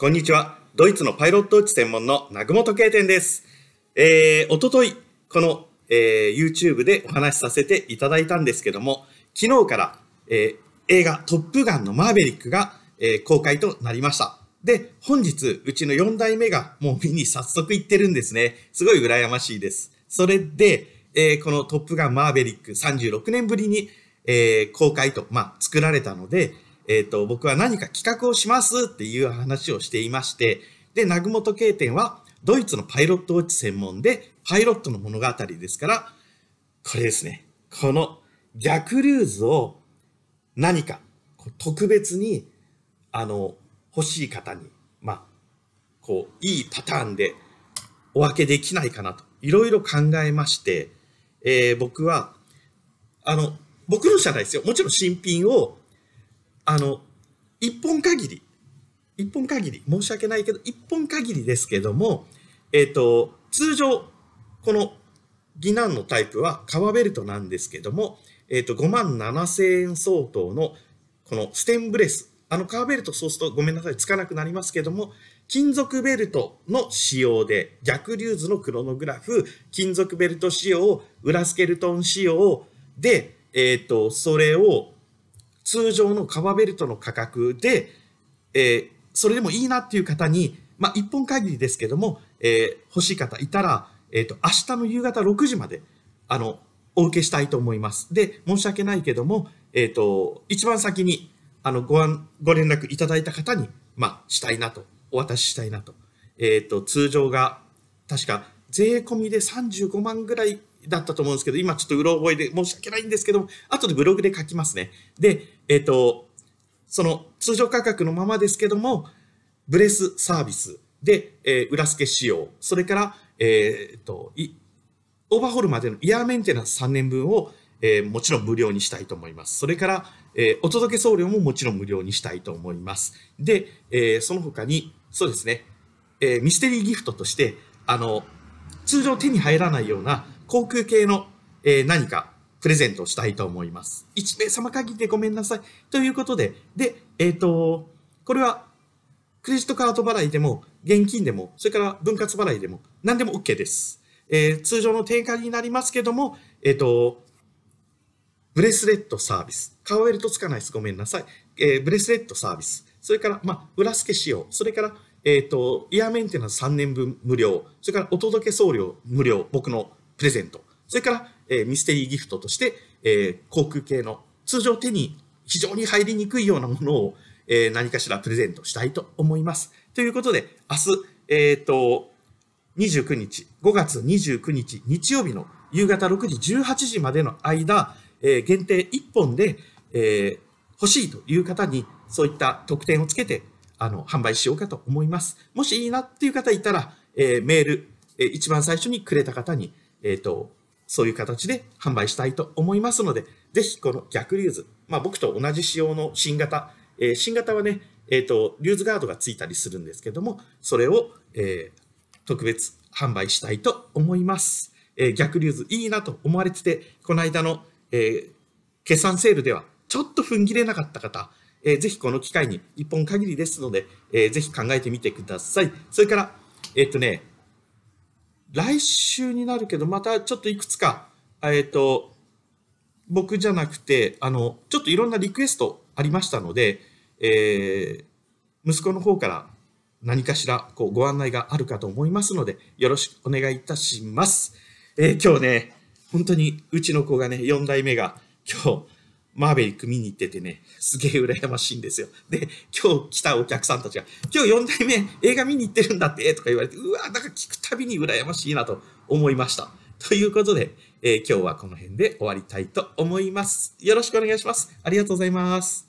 こんにちは。ドイツのパイロット打ち専門の南雲時計店です。えー、おととい、この、えー、YouTube でお話しさせていただいたんですけども、昨日から、えー、映画トップガンのマーベリックが、えー、公開となりました。で、本日、うちの4代目がもう見に早速行ってるんですね。すごい羨ましいです。それで、えー、このトップガンマーベリック36年ぶりに、えー、公開と、まあ、作られたので、えっ、ー、と、僕は何か企画をしますっていう話をしていまして、で、南雲時計店はドイツのパイロットウォッチ専門で、パイロットの物語ですから、これですね。この逆ルーズを何か特別に、あの、欲しい方に、まあ、こう、いいパターンでお分けできないかなと、いろいろ考えまして、えー、僕は、あの、僕の社内ですよ。もちろん新品をあの、一本限り、一本限り、申し訳ないけど、一本限りですけども、えっ、ー、と、通常、このギナンのタイプは革ベルトなんですけども、えっ、ー、と、5万7千円相当のこのステンブレス、あの革ベルトそうするとごめんなさい、つかなくなりますけども、金属ベルトの使用で、逆リューズのクロノグラフ、金属ベルト仕様、裏スケルトン仕様で、えっ、ー、と、それを通常の革ベルトの価格で、えー、それでもいいなっていう方に、まあ、1本限りですけども、えー、欲しい方いたら、えっ、ー、と、明日の夕方6時まで、あの、お受けしたいと思います。で、申し訳ないけども、え、ー、と、一番先に、あの、ご案、ご連絡いただいた方に、まあ、したいなと、お渡ししたいなと。え、ー、と、通常が、確か、税込みで35万ぐらいだったと思うんですけど、今ちょっとうろ覚えで申し訳ないんですけども、後でブログで書きますね。で、えっ、ー、と、その通常価格のままですけども、ブレスサービスで、えー、裏付け仕様、それから、えっ、と、オーバーホールまでのイヤーメンテナンス3年分を、えー、もちろん無料にしたいと思います。それから、えー、お届け送料ももちろん無料にしたいと思います。で、えー、その他に、そうですね、えー、ミステリーギフトとして、あの、通常手に入らないような航空系の、えー、何かプレゼントしたいと思います。1名様限りでごめんなさい。ということで、で、えっ、ー、と、これはクレジットカード払いでも、現金でも、それから分割払いでも、何でも OK です。えー、通常の定価になりますけども、えっ、ー、と、ブレスレットサービス。カウエルとつかないです。ごめんなさい。えー、ブレスレットサービス。それから、まあ、裏付け仕様。それから、えっ、と、イヤーメンテナンス3年分無料。それから、お届け送料無料。僕のプレゼント。それから、え、ミステリーギフトとして、え、航空系の通常手に非常に入りにくいようなものを、え、何かしらプレゼントしたいと思います。ということで、明日、えっ、と、29日、5月29日日曜日の夕方6時18時までの間、えー、限定1本で、えー、欲しいという方にそういった特典をつけてあの販売しようかと思います。もしいいなっていう方いたら、えー、メール、えー、一番最初にくれた方に、えっ、ー、と、そういう形で販売したいと思いますので、ぜひこの逆リューズ、まあ僕と同じ仕様の新型、えー、新型はね、えっ、ー、と、リューズガードがついたりするんですけども、それを、えー、特別販売したいと思います。えー、逆リューズいいなと思われてて、この間の、えー、決算セールではちょっと踏ん切れなかった方、えー、ぜひこの機会に一本限りですので、えー、ぜひ考えてみてください。それから、えっ、ー、とね、来週になるけど、またちょっといくつか、えっ、ー、と、僕じゃなくて、あの、ちょっといろんなリクエストありましたので、えー、息子の方から何かしらこうご案内があるかと思いますので、よろしくお願いいたします。えー、今日ね、本当にうちの子がね、4代目が今日、マーベリック見に行っててね、すげえ羨ましいんですよ。で、今日来たお客さんたちが、今日4代目映画見に行ってるんだってとか言われて、うわ、なんか聞くたびに羨ましいなと思いました。ということで、えー、今日はこの辺で終わりたいと思います。よろしくお願いします。ありがとうございます。